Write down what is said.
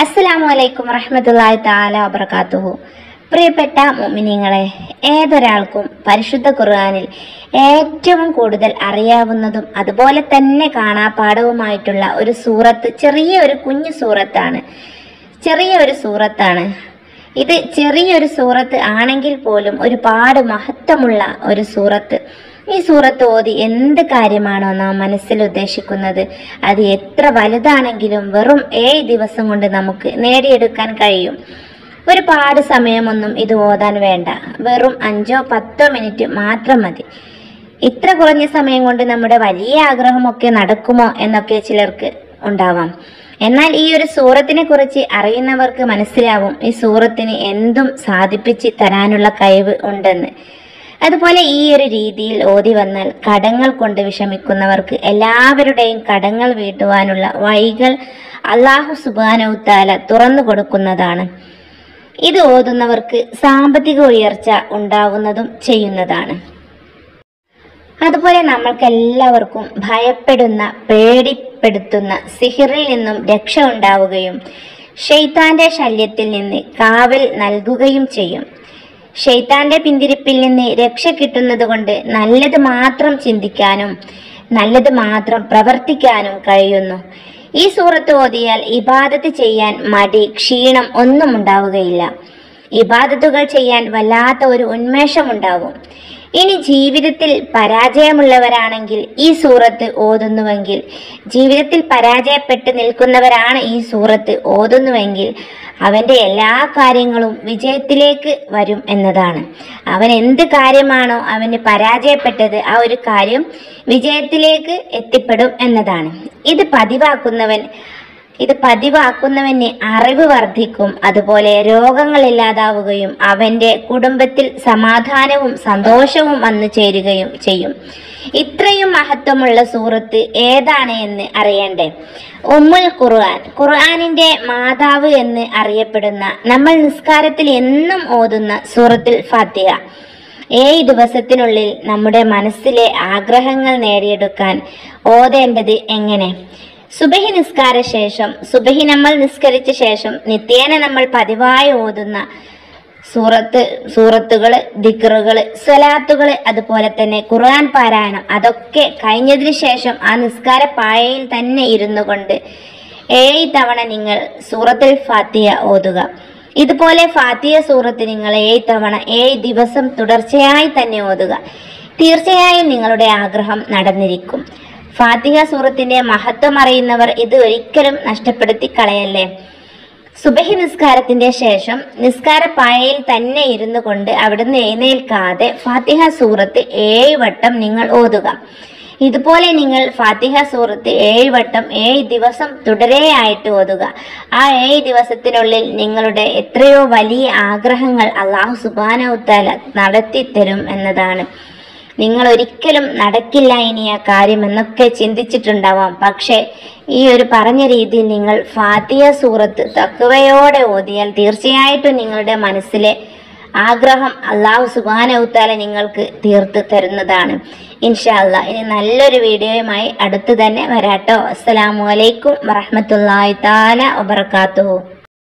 അസ്സലാമു അലൈക്കും വറഹ്മത്തുള്ളാഹി താല വബറകാതുഹു. പ്രിയപ്പെട്ട മുഅ്മിനീങ്ങളെ ഏതൊരാൾക്കും പരിശുദ്ധ ഖുർആനിൽ ഏറ്റവും കൂടുതൽ അറിയാവുന്നതും അതുപോലെ തന്നെ കാണാപ്പാടവുമായിട്ടുള്ള ഒരു സൂറത്ത് ചെറിയ ഒരു കുഞ്ഞു സൂറത്താണ്. ചെറിയ ഒരു സൂറത്താണ്. ഇത് ചെറിയൊരു സൂറത്ത് ആണെങ്കിൽ പോലും ഒരുപാട് മഹത്വമുള്ള ഒരു സൂറത്ത്. ഈ സൂറത്ത് ഓതി എന്ത് കാര്യമാണോ നാം മനസ്സിൽ ഉദ്ദേശിക്കുന്നത്? അത് എത്ര വലുതാണെങ്കിലും വെറും ഏഴ് ദിവസം കൊണ്ട് നമുക്ക് നേടിയെടുക്കാൻ കഴിയും. ഒരുപാട് സമയമൊന്നും ഇത് ഓതാൻ വേണ്ട. വെറും അഞ്ചോ പത്തോ മിനിറ്റ് മാത്രം മതി. ഇത്ര കുറഞ്ഞ സമയം കൊണ്ട് നമ്മുടെ വലിയ ആഗ്രഹമൊക്കെ നടക്കുമോ എന്നൊക്കെ ചിലർക്ക് ഉണ്ടാവാം. എന്നാൽ ഈ ഒരു സൂറത്തിനെ കുറിച്ച് അറിയുന്നവർക്ക് മനസ്സിലാവും ഈ സൂറത്തിന് എന്തും സാധിപ്പിച്ച് തരാനുള്ള കഴിവ് ഉണ്ടെന്ന്. അതുപോലെ ഈ ഒരു രീതിയിൽ ഓതി വന്നാൽ കടങ്ങൾ കൊണ്ട് വിഷമിക്കുന്നവർക്ക് എല്ലാവരുടെയും കടങ്ങൾ വീട്ടുവാനുള്ള വഴികൾ അള്ളാഹു സുബാനവുത്താല തുറന്നു കൊടുക്കുന്നതാണ്. ഇത് ഓതുന്നവർക്ക് സാമ്പത്തിക ഉയർച്ച ഉണ്ടാവുന്നതും ചെയ്യുന്നതാണ്. അതുപോലെ നമ്മൾക്ക് എല്ലാവർക്കും ഭയപ്പെടുന്ന പേടിപ്പെടുത്തുന്ന സിഹിറിൽ നിന്നും രക്ഷ ഉണ്ടാവുകയും ഷെയ്ത്താന്റെ ശല്യത്തിൽ നിന്ന് കാവൽ നൽകുകയും ചെയ്യും. ഷെയ്ത്താന്റെ പിന്തിരിപ്പിൽ നിന്ന് രക്ഷ കിട്ടുന്നതുകൊണ്ട് നല്ലത് മാത്രം ചിന്തിക്കാനും നല്ലത് മാത്രം പ്രവർത്തിക്കാനും കഴിയുന്നു. ഈ സൂറത്ത് ഓതിയാൽ ഇബാദത്ത് ചെയ്യാൻ മടി ക്ഷീണം ഒന്നും ഉണ്ടാവുകയില്ല. ഇബാദത്തുകൾ ചെയ്യാൻ വല്ലാത്ത ഒരു ഉന്മേഷം ഉണ്ടാവും. ഇനി ജീവിതത്തിൽ പരാജയമുള്ളവരാണെങ്കിൽ ഈ സൂറത്ത് ഓതുന്നുവെങ്കിൽ ജീവിതത്തിൽ പരാജയപ്പെട്ട് നിൽക്കുന്നവരാണ് ഈ സൂറത്ത് ഓതുന്നുവെങ്കിൽ അവന്റെ എല്ലാ കാര്യങ്ങളും വിജയത്തിലേക്ക് വരും എന്നതാണ്. അവൻ എന്ത് കാര്യമാണോ അവന് പരാജയപ്പെട്ടത് ആ ഒരു കാര്യം വിജയത്തിലേക്ക് എത്തിപ്പെടും എന്നതാണ്. ഇത് പതിവാക്കുന്നവൻ ഇത് പതിവാക്കുന്നവന് അറിവ് വർദ്ധിക്കും. അതുപോലെ രോഗങ്ങൾ ഇല്ലാതാവുകയും അവന്റെ കുടുംബത്തിൽ സമാധാനവും സന്തോഷവും വന്നു ചേരുകയും ചെയ്യും. ഇത്രയും മഹത്വമുള്ള സൂറത്ത് ഏതാണ് എന്ന് അറിയണ്ടേ? ഉമ്മുൽ ഖുർആൻ. ഖുർആാനിന്റെ മാതാവ് എന്ന് അറിയപ്പെടുന്ന നമ്മൾ നിസ്കാരത്തിൽ എന്നും ഓതുന്ന സൂറത്തുൽ ഫാത്തിഹ. ഏഴ് ദിവസത്തിനുള്ളിൽ നമ്മുടെ മനസ്സിലെ ആഗ്രഹങ്ങൾ നേടിയെടുക്കാൻ ഓതേണ്ടത് എങ്ങനെ? സുബഹി നിസ്കാര ശേഷം സുബഹി നമ്മൾ നിസ്കരിച്ച ശേഷം നിത്യേന നമ്മൾ പതിവായി ഓതുന്ന സൂറത്ത് സൂറത്തുകൾ ദിക്റുകൾ സ്വലാത്തുകൾ അതുപോലെ തന്നെ ഖുർആൻ പാരായണം അതൊക്കെ കഴിഞ്ഞതിന് ശേഷം ആ നിസ്കാര പായയിൽ തന്നെ ഇരുന്നു കൊണ്ട് ഏഴ് തവണ നിങ്ങൾ സൂറത്തിൽ ഫാത്തിയ ഓതുക. ഇതുപോലെ ഫാത്തിയ സൂറത്ത് നിങ്ങൾ ഏഴ് തവണ ഏഴ് ദിവസം തുടർച്ചയായി തന്നെ ഓതുക. തീർച്ചയായും നിങ്ങളുടെ ആഗ്രഹം നടന്നിരിക്കും. ഫാത്തിഹ സൂറത്തിന്റെ മഹത്വം അറിയുന്നവർ ഇത് ഒരിക്കലും നഷ്ടപ്പെടുത്തി കളയല്ലേ? സുബഹി നിസ്കാരത്തിന്റെ ശേഷം നിസ്കാര പായയിൽ തന്നെ ഇരുന്നു കൊണ്ട് അവിടുന്ന് എഴുന്നേൽക്കാതെ ഫാത്തിഹ സൂറത്ത് ഏഴ് വട്ടം നിങ്ങൾ ഓതുക. ഇതുപോലെ നിങ്ങൾ ഫാത്തിഹ സൂറത്ത് ഏഴ് വട്ടം ഏഴ് ദിവസം തുടരെയായിട്ട് ഓതുക. ആ ഏഴ് ദിവസത്തിനുള്ളിൽ നിങ്ങളുടെ എത്രയോ വലിയ ആഗ്രഹങ്ങൾ അള്ളാഹു സുബാന ഉത്താല നടത്തിത്തരും എന്നതാണ്. നിങ്ങൾ ഒരിക്കലും നടക്കില്ല ഇനി ആ കാര്യം എന്നൊക്കെ ചിന്തിച്ചിട്ടുണ്ടാവാം. പക്ഷേ ഈ ഒരു പറഞ്ഞ രീതിയിൽ നിങ്ങൾ ഫാത്തിയ സൂറത്ത് തക്കവയോടെ ഓതിയാൽ തീർച്ചയായിട്ടും നിങ്ങളുടെ മനസ്സിലെ ആഗ്രഹം അള്ളാഹു സുബാനവുത്താല നിങ്ങൾക്ക് തീർത്ത് തരുന്നതാണ്. ഇൻഷാ അല്ല ഇനി നല്ലൊരു വീഡിയോയുമായി അടുത്ത് തന്നെ വരാട്ടോ. അസ്സലാമു അലൈക്കും വറഹ്മത്തുള്ളാഹി താല വബറകാതുഹു.